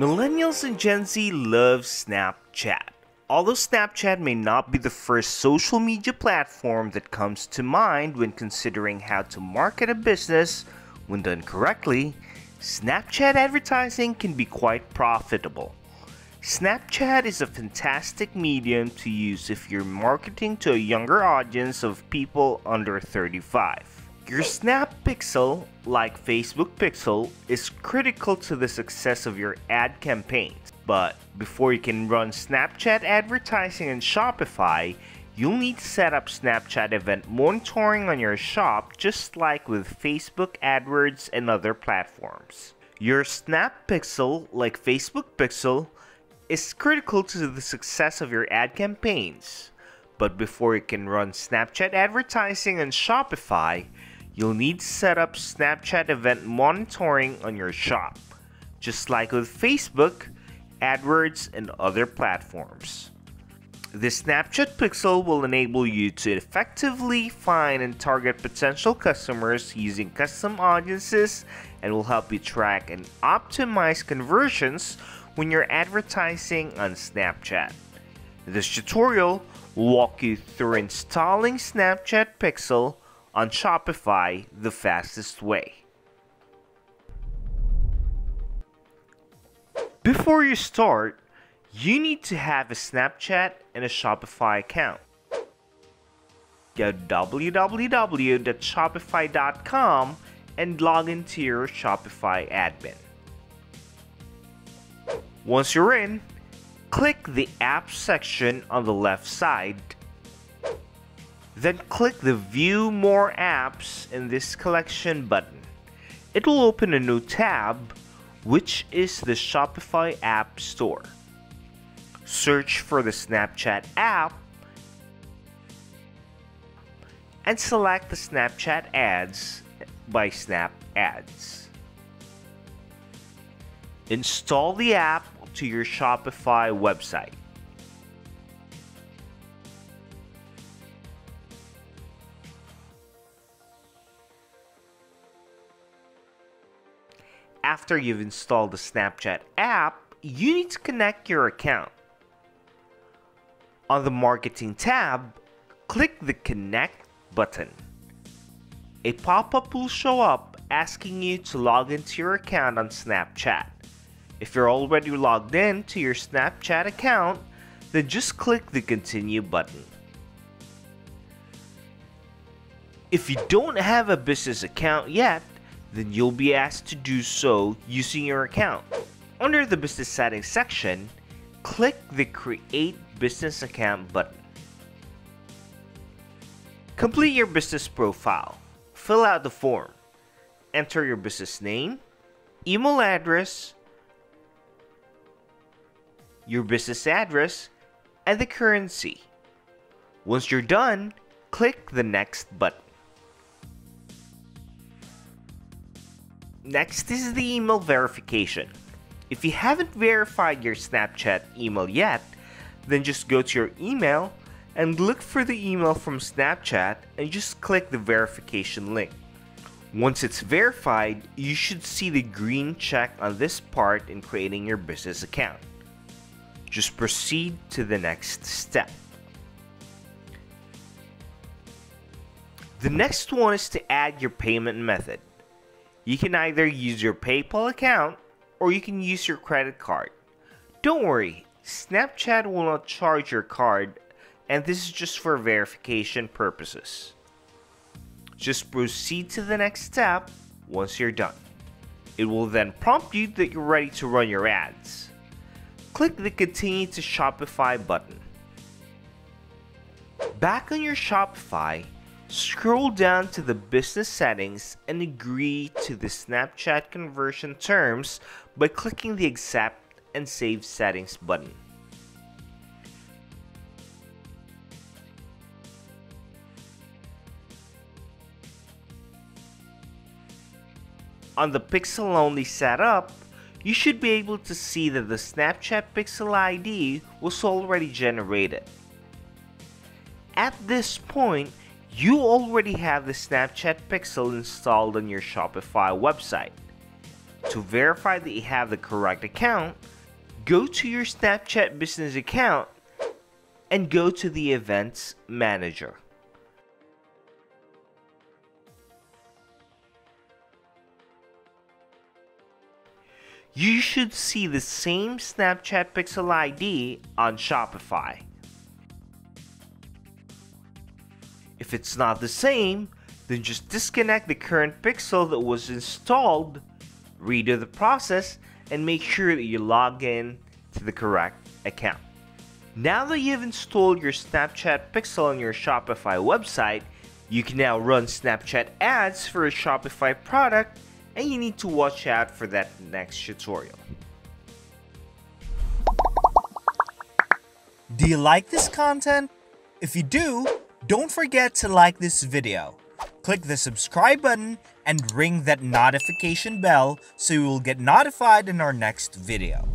Millennials and Gen Z love Snapchat. Although Snapchat may not be the first social media platform that comes to mind when considering how to market a business, when done correctly, Snapchat advertising can be quite profitable. Snapchat is a fantastic medium to use if you're marketing to a younger audience of people under 35. Your Snap Pixel, like Facebook Pixel, is critical to the success of your ad campaigns. But before you can run Snapchat advertising in Shopify, you'll need to set up Snapchat event monitoring on your shop just like with Facebook AdWords and other platforms. Your Snap Pixel, like Facebook Pixel, is critical to the success of your ad campaigns. But before you can run Snapchat advertising on Shopify, you'll need to set up Snapchat event monitoring on your shop, just like with Facebook, AdWords, and other platforms. The Snapchat Pixel will enable you to effectively find and target potential customers using custom audiences and will help you track and optimize conversions when you're advertising on Snapchat. This tutorial will walk you through installing Snapchat Pixel on Shopify the fastest way. Before you start, you need to have a Snapchat and a Shopify account. Go www.shopify.com and log into your Shopify admin. Once you're in, click the Apps section on the left side then click the View More Apps in this collection button. It will open a new tab, which is the Shopify App Store. Search for the Snapchat app and select the Snapchat ads by Snap Ads. Install the app to your Shopify website. After you've installed the Snapchat app, you need to connect your account. On the Marketing tab, click the Connect button. A pop-up will show up asking you to log into your account on Snapchat. If you're already logged in to your Snapchat account, then just click the Continue button. If you don't have a business account yet, then you'll be asked to do so using your account. Under the Business Settings section, click the Create Business Account button. Complete your business profile. Fill out the form. Enter your business name, email address, your business address, and the currency. Once you're done, click the Next button. Next is the email verification. If you haven't verified your Snapchat email yet, then just go to your email and look for the email from Snapchat and just click the verification link. Once it's verified, you should see the green check on this part in creating your business account. Just proceed to the next step. The next one is to add your payment method. You can either use your PayPal account or you can use your credit card. Don't worry, Snapchat will not charge your card and this is just for verification purposes. Just proceed to the next step once you're done. It will then prompt you that you're ready to run your ads. Click the Continue to Shopify button. Back on your Shopify, Scroll down to the business settings and agree to the Snapchat conversion terms by clicking the accept and save settings button. On the pixel only setup, you should be able to see that the Snapchat Pixel ID was already generated. At this point, you already have the Snapchat Pixel installed on your Shopify website. to verify that you have the correct account, go to your Snapchat business account and go to the Events Manager. You should see the same Snapchat Pixel ID on Shopify. If it's not the same, then just disconnect the current pixel that was installed, redo the process, and make sure that you log in to the correct account. Now that you've installed your Snapchat Pixel on your Shopify website, you can now run Snapchat ads for a Shopify product and you need to watch out for that next tutorial. Do you like this content? If you do, don't forget to like this video. Click the subscribe button and ring that notification bell so you will get notified in our next video.